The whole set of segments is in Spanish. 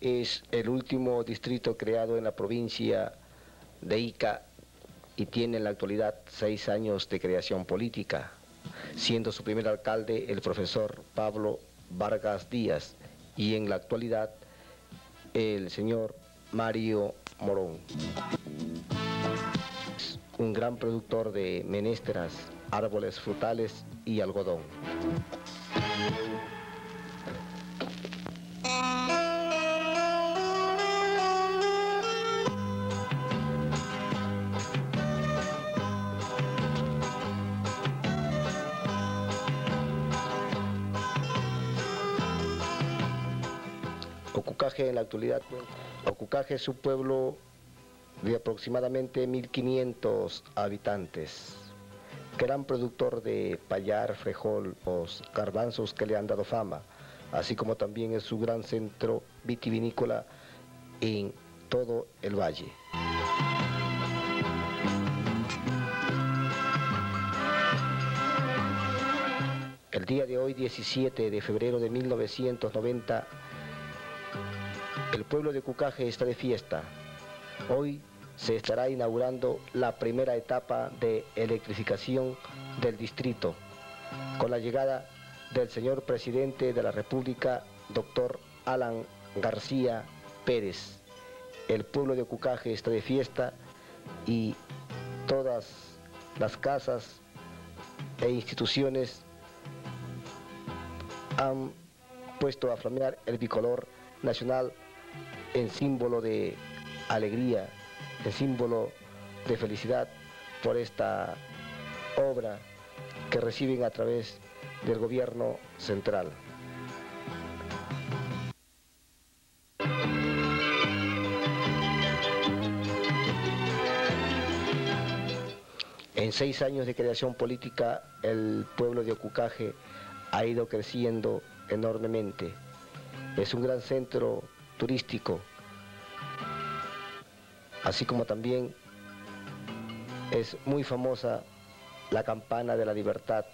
Es el último distrito creado en la provincia de Ica y tiene en la actualidad seis años de creación política, siendo su primer alcalde el profesor Pablo Vargas Díaz y en la actualidad el señor Mario Morón. Es un gran productor de menesteras, árboles frutales y algodón. En la actualidad, Ocucaje es un pueblo de aproximadamente 1.500 habitantes, gran productor de payar, frejol, los garbanzos que le han dado fama, así como también es su gran centro vitivinícola en todo el valle. El día de hoy, 17 de febrero de 1990, el pueblo de Cucaje está de fiesta. Hoy se estará inaugurando la primera etapa de electrificación del distrito, con la llegada del señor presidente de la República, doctor Alan García Pérez. El pueblo de Cucaje está de fiesta y todas las casas e instituciones han puesto a flamear el bicolor nacional en símbolo de alegría, en símbolo de felicidad por esta obra que reciben a través del gobierno central. En seis años de creación política, el pueblo de Ocucaje ha ido creciendo enormemente. Es un gran centro turístico, así como también es muy famosa la campana de la libertad.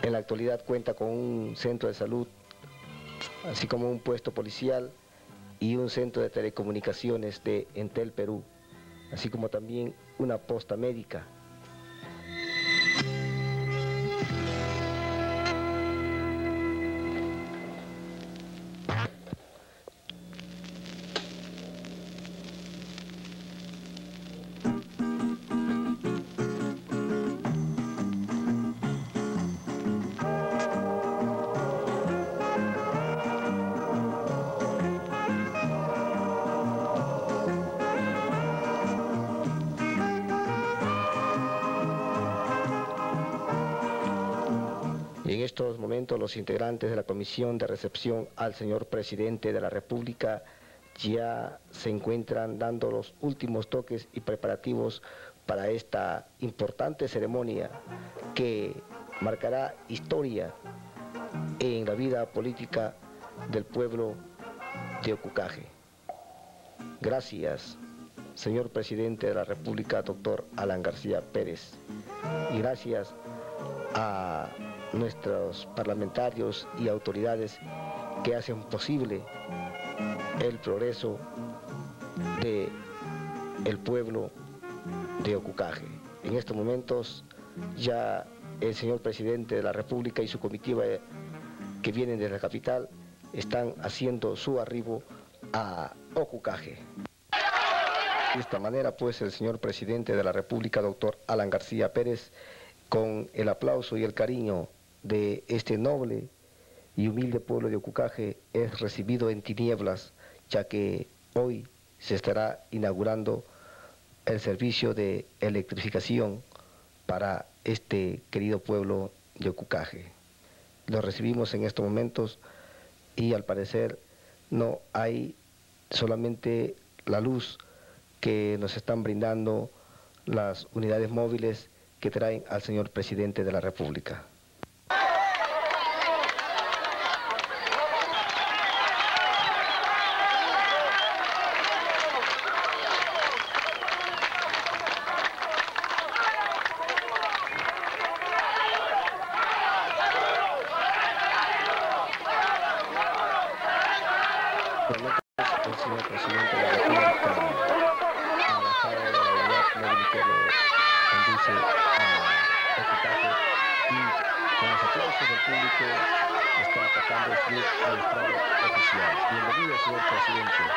En la actualidad cuenta con un centro de salud, así como un puesto policial y un centro de telecomunicaciones de Entel Perú, así como también una posta médica. Y en estos momentos los integrantes de la comisión de recepción al señor presidente de la República ya se encuentran dando los últimos toques y preparativos para esta importante ceremonia que marcará historia en la vida política del pueblo de Ocucaje. Gracias, señor presidente de la República, doctor Alan García Pérez. Y gracias a nuestros parlamentarios y autoridades que hacen posible el progreso de el pueblo de Ocucaje. En estos momentos ya el señor presidente de la República y su comitiva que vienen de la capital están haciendo su arribo a Ocucaje. De esta manera, pues, el señor presidente de la República, doctor Alan García Pérez, con el aplauso y el cariño de este noble y humilde pueblo de Ocucaje, es recibido en tinieblas, ya que hoy se estará inaugurando el servicio de electrificación para este querido pueblo de Ocucaje. Lo recibimos en estos momentos y al parecer no hay solamente la luz que nos están brindando las unidades móviles que traen al señor presidente de la República el señor presidente de la República ha bajado de la unidad móvil que lo conduce a equipaje y con los aplausos del público está atacando su al estrado oficial. Bienvenido, señor presidente.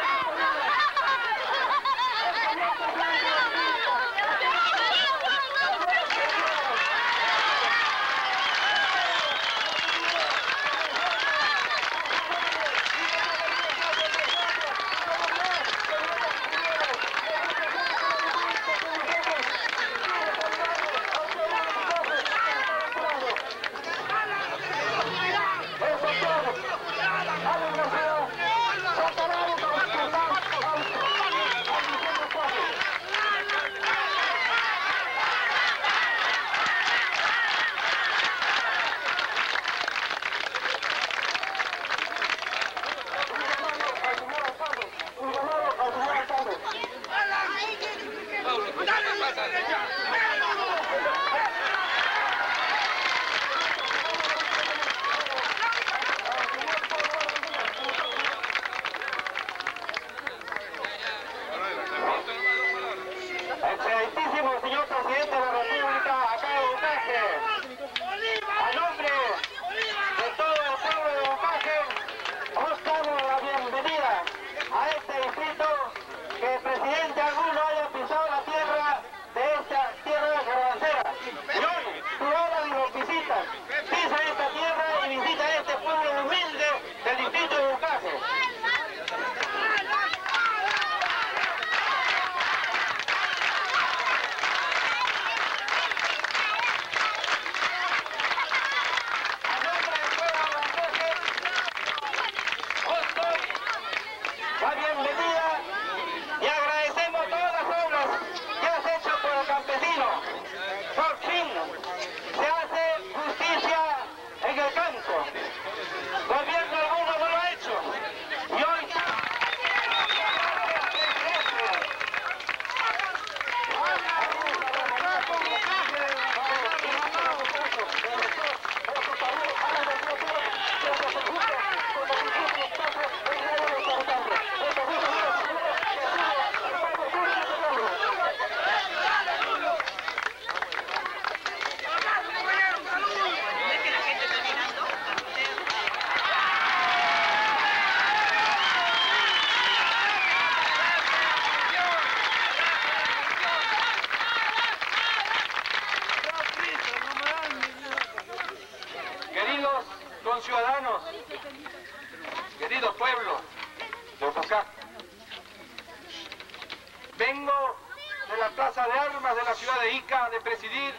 Ciudad de Ica de presidir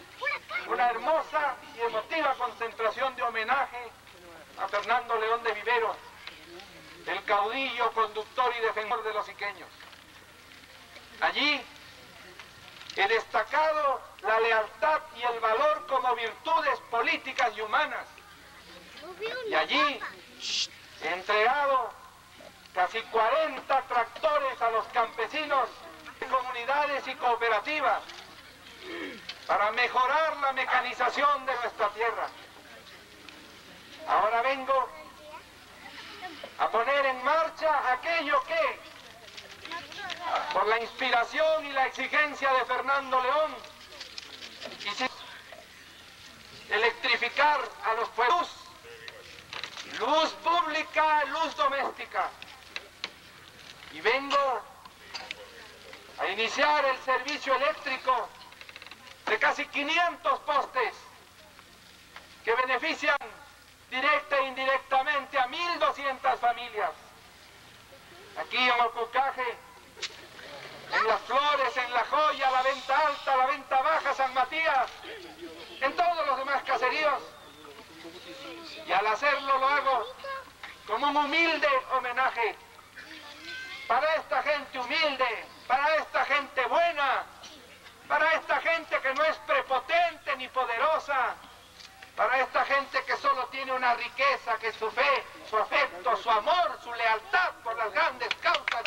una hermosa y emotiva concentración de homenaje a Fernando León de Viveros, el caudillo, conductor y defensor de los iqueños. Allí he destacado la lealtad y el valor como virtudes políticas y humanas y allí he entregado casi 40 tractores a los campesinos de comunidades y cooperativas para mejorar la mecanización de nuestra tierra. Ahora vengo a poner en marcha aquello que, por la inspiración y la exigencia de Fernando León, electrificar a los pueblos luz pública, luz doméstica. Y vengo a iniciar el servicio eléctrico de casi 500 postes que benefician directa e indirectamente a 1.200 familias. Aquí en Ocucaje, en las flores, en la joya, la venta alta, la venta baja, San Matías, en todos los demás caseríos, y al hacerlo lo hago como un humilde homenaje para esta gente humilde, para esta gente buena, para esta gente que no es prepotente ni poderosa, para esta gente que solo tiene una riqueza, que es su fe, su afecto, su amor, su lealtad por las grandes causas.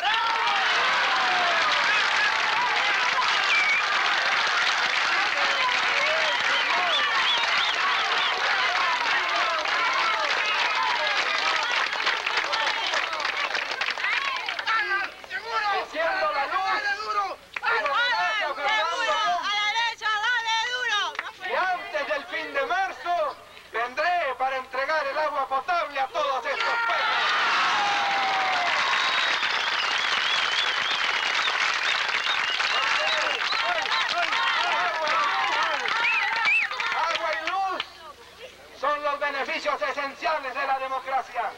el agua potable a todos estos pueblos. Agua y luz son los beneficios esenciales de la democracia.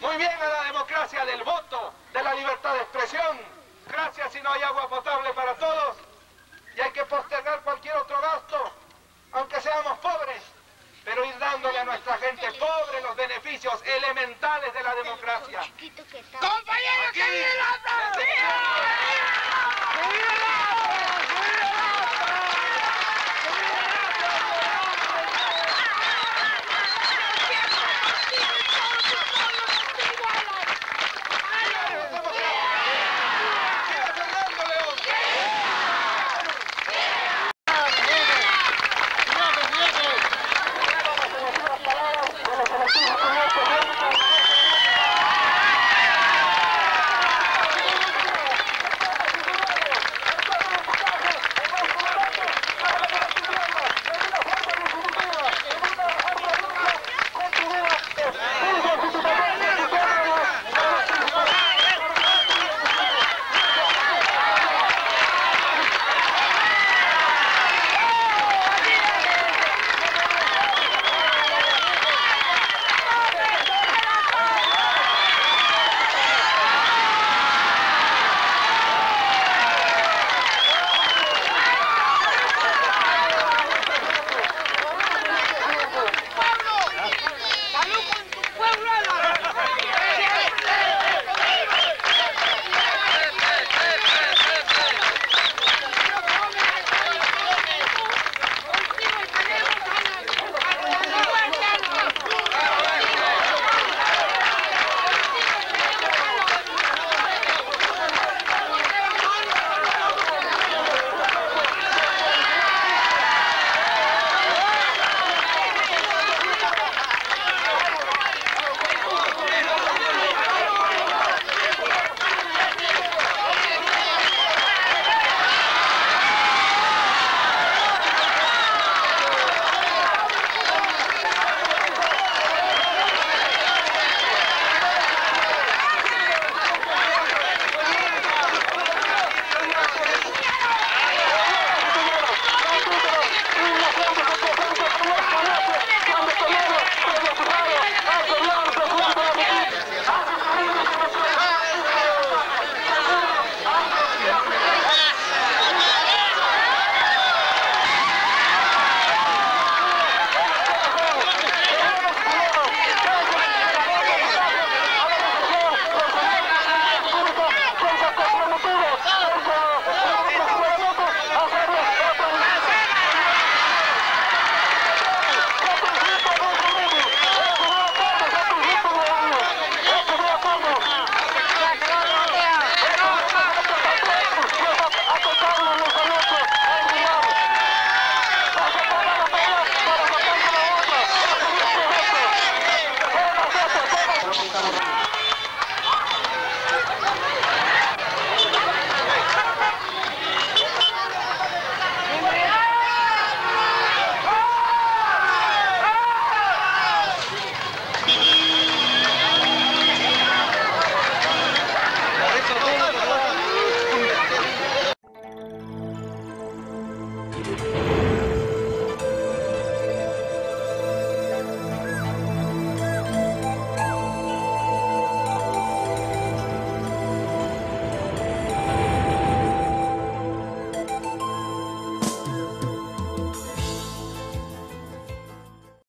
Muy bien a la democracia del voto, de la libertad de expresión. Gracias si no hay agua potable para todos y hay que postergar cualquier otro gasto, aunque seamos pobres, pero ir dándole a nuestra gente pobre los beneficios elementales de la democracia. ¡Compañeros, que vive la